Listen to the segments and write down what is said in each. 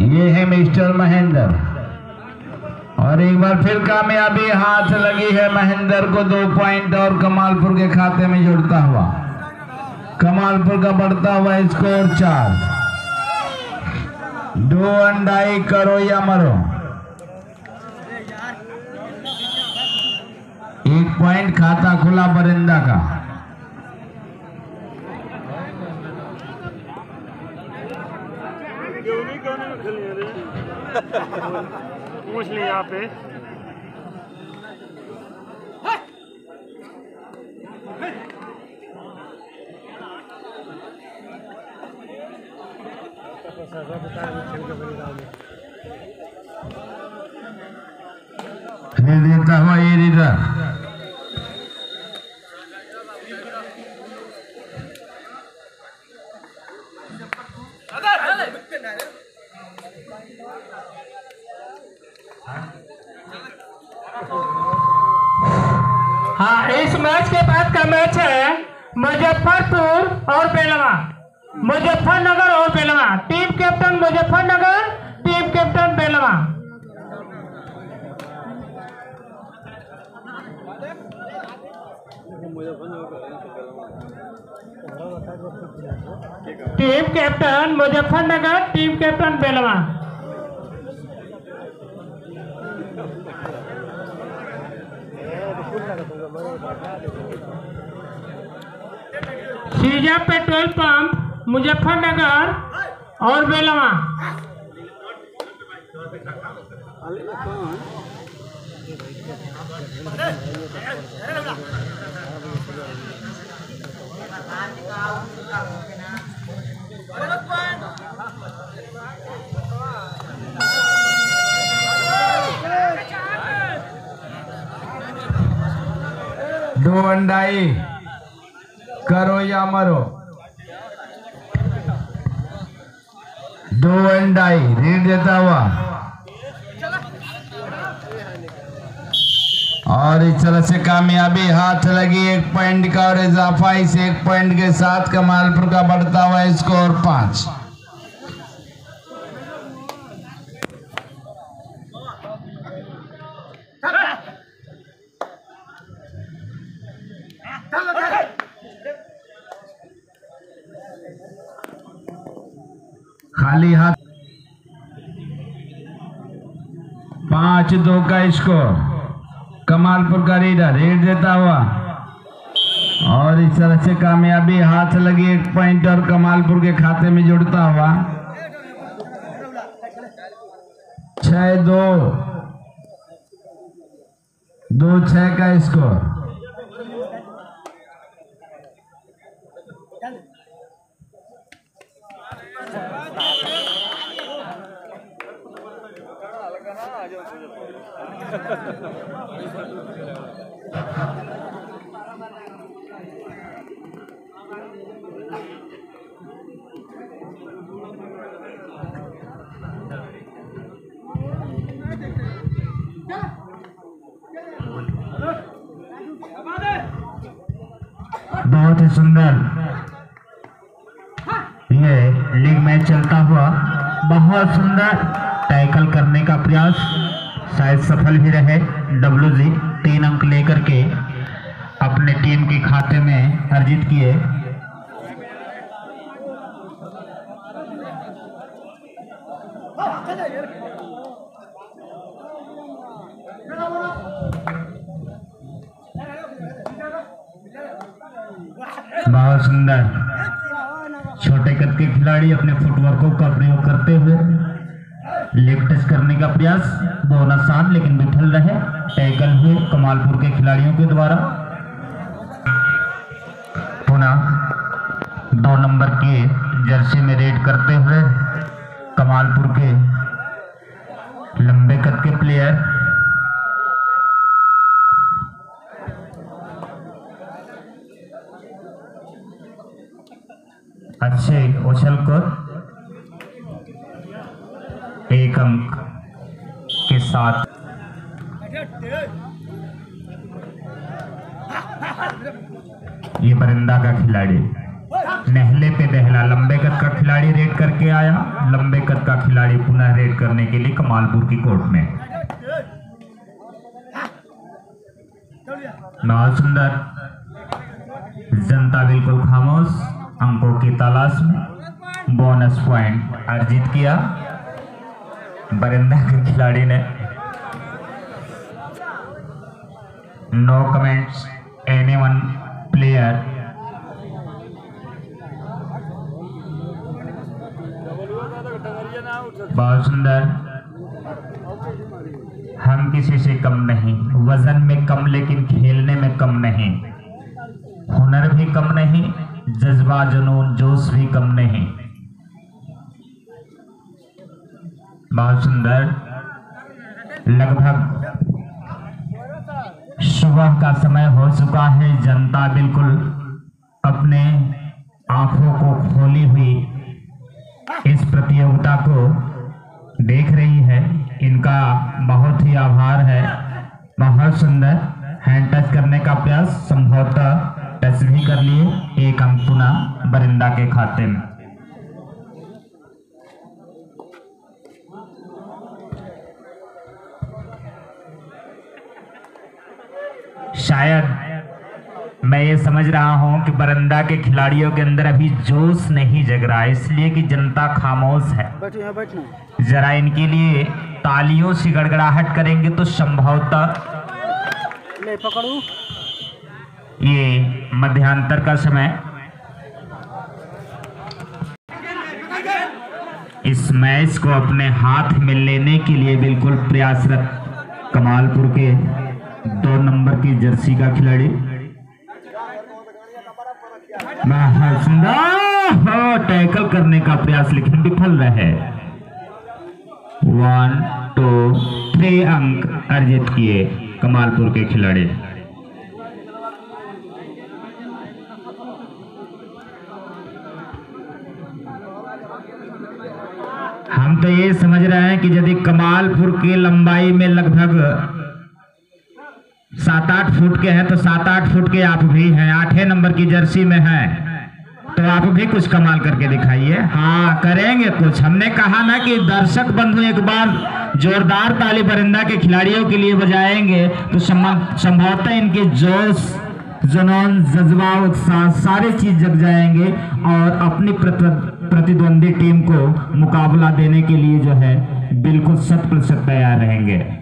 ये है मिस्टर महेंद्र। और एक बार फिर कामयाबी, हाथ लगी है महेंद्र को दो पॉइंट और कमालपुर के खाते में जुड़ता हुआ। कमालपुर का बढ़ता हुआ स्कोर चार। दो अंडाई करो या मरो एक पॉइंट खाता खुला परिंदा का। पूछ ली यहाँ पे। देता हुआ मुजफ्फरनगर और Belwa. Team captain Muzaffarnagar team captain Belwa. Team captain Muzaffarnagar team captain Belwa. सीजा petrol pump Muzaffarnagar और बेलवा। दो अंडाई करो या मरो। दो आई रीड देता हुआ। और इस तरह से कामयाबी, हाथ लगी एक पॉइंट का और इजाफा इस एक पॉइंट के साथ कमालपुर का बढ़ता हुआ स्कोर पाँच। खाली हाथ। पाँच दो का स्कोर कमालपुर का रीडर, रेड देता हुआ। और इस तरह से कामयाबी, हाथ लगी एक पॉइंट और कमालपुर के खाते में जुड़ता हुआ। छह दो। दो छह का स्कोर सुंदर। ये लीग मैच चलता हुआ बहुत सुंदर टैकल करने का प्रयास, शायद सफल भी रहे डब्ल्यू जी तीन अंक लेकर के अपने टीम के खाते में अर्जित किए। बहुत सुंदर। छोटे कद के खिलाड़ी अपने फुटवर्कों का प्रयोग करते हुए लेग करने का प्रयास बोनस आन लेकिन विफल रहे। टैकल हुए कमालपुर के खिलाड़ियों के द्वारा। पुनः दो नंबर के जर्सी में रेड करते हुए कमालपुर के ये बरिंदा का खिलाड़ी। नहले पे दहला लंबे कद का खिलाड़ी रेड करके आया। लंबे कद का खिलाड़ी पुनः रेड करने के लिए कमालपुर की कोर्ट में। बहुत सुंदर। जनता बिल्कुल खामोश, अंकों की तलाश में। बोनस पॉइंट अर्जित किया। बरिंदा के खिलाड़ी ने। नो कमेंट्स वन प्लेयर बहुत सुंदर हम किसी से कम नहीं, वज़न में कम लेकिन खेलने में कम नहीं, हुनर भी कम नहीं, जज्बा जुनून जोश भी कम नहीं। बहुत सुंदर लगभग सुबह का समय हो चुका है। जनता बिल्कुल अपने आँखों को खोली हुई इस प्रतियोगिता को देख रही है। इनका बहुत ही आभार है। बहुत सुंदर हैंड टच करने का प्रयास, संभवतः टच भी कर लिए एक अंक पुनः बरिंदा के खाते में। शायद मैं ये समझ रहा हूँ कि बरंदा के खिलाड़ियों के अंदर अभी जोश नहीं जग रहा है इसलिए कि जनता खामोश है। जरा इनके लिए तालियों से गड़गड़ाहट करेंगे तो संभवतः पकड़ू। ये मध्यांतर का समय। इस मैच को अपने हाथ में लेने के लिए बिल्कुल प्रयासरत कमालपुर के दो नंबर की जर्सी का खिलाड़ी। टैकल करने का प्रयास लेकिन विफल रहे। वन टू थ्री अंक अर्जित किए कमालपुर के खिलाड़ी। हम तो ये समझ रहे हैं कि यदि कमालपुर की लंबाई में लगभग सात आठ फुट के हैं तो सात आठ फुट के आप भी हैं। आठवें नंबर की जर्सी में हैं। तो आप भी कुछ कमाल करके दिखाइए। हाँ करेंगे कुछ। हमने कहा ना कि दर्शक बंधु एक बार जोरदार ताली परिंदा के खिलाड़ियों के लिए बजाएँगे तो संभव- संभवतः इनके जोश, जुनून, जज्बा, उत्साह, सारे चीज़ जग जाएँगे और अपनी प्रतिद्वंदी टीम को मुकाबला देने के लिए जो है, बिल्कुल शत प्रतिशत तैयार रहेंगे।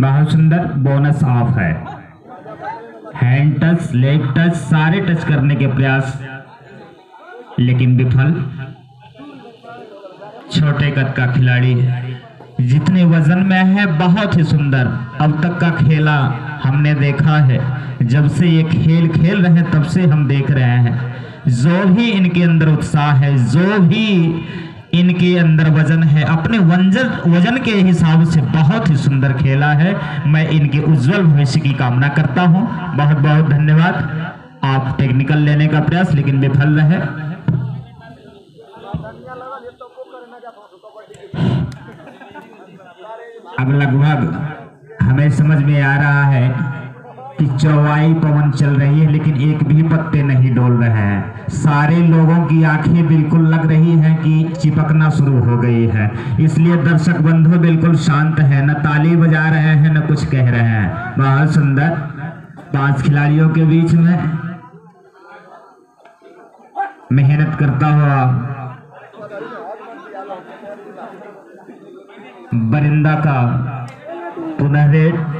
बहुत सुंदर बोनस ऑफ़ है। हैंड टच लेग टच सारे टच करने के प्रयास, लेकिन विफल। छोटे कद का खिलाड़ी, जितने वज़न में है, बहुत ही सुंदर। अब तक का खेला हमने देखा है। जब से ये खेल खेल रहे हैं, तब से हम देख रहे हैं। जो भी इनके अंदर उत्साह है, जो भी इनके अंदर वज़न है। अपने वंजन, वज़न के हिसाब से बहुत ही सुंदर खेला है। मैं इनके उज्जवल भविष्य की कामना करता हूँ। बहुत बहुत धन्यवाद। आप टेक्निकल लेने का प्रयास, लेकिन विफल रहे। अब लगभग हमें समझ में आ रहा है कि चौवाई पवन चल रही है, लेकिन एक भी पत्ते नहीं डोल रहे हैं। सारे लोगों की आँखें बिल्कुल लग रही हैं कि चिपकना शुरू हो गई है। इसलिए दर्शक बंधु बिल्कुल शांत है, न ताली बजा रहे हैं, न कुछ कह रहे हैं। बहुत सुंदर, पाँच खिलाड़ियों के बीच में मेहनत करता हुआ बरिंदा का पुनः रेड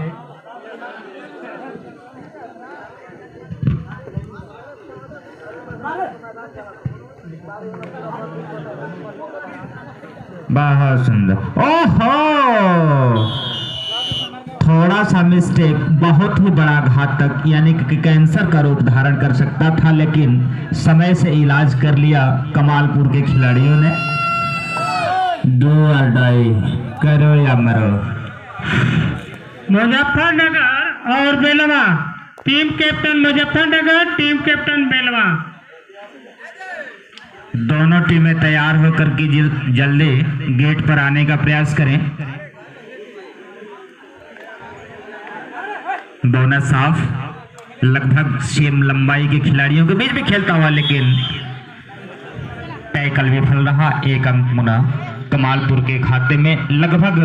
बहुत सुंदर। ओहो! थोड़ा सा मिस्टेक बहुत ही बड़ा घातक, यानी कि कैंसर का रूप धारण कर सकता था, लेकिन समय से इलाज कर लिया कमालपुर के खिलाड़ियों ने। डू करो या मरो। मुजफ्फरनगर और Belwa. Team captain Muzaffarnagar, team captain Belwa. दोनों टीमें तैयार होकर के जल्दी गेट पर आने का प्रयास करें। दोनों साफ़ लगभग सेम लंबाई के खिलाड़ियों के बीच भी खेलता हुआ, लेकिन टैकल विफल रहा। एक अंक मुना कमालपुर के खाते में। लगभग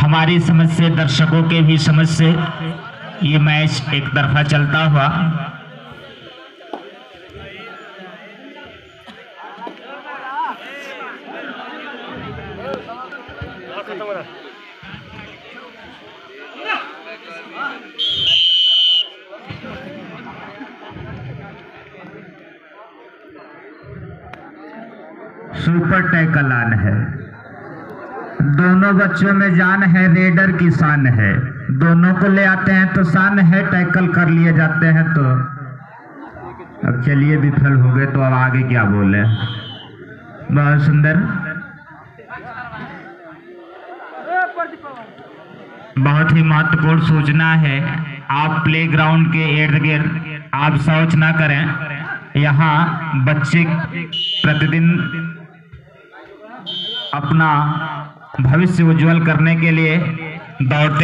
हमारी समझ से, दर्शकों के भी समझ से ये मैच एक तरफा चलता हुआ सुपर टैकल आन है। दोनों बच्चों में जान है, रेडर की शान है। दोनों को ले आते हैं तो शान है, टैकल कर लिए जाते हैं तो। अब चलिए, विफल हो गए तो अब आगे क्या बोले? बहुत सुंदर। बहुत ही महत्वपूर्ण सूचना है, आप प्लेग्राउंड के इर्द गिर्द, आप शौच ना करें। यहाँ बच्चे प्रतिदिन अपना भविष्य उज्जवल करने के लिए दौड़ते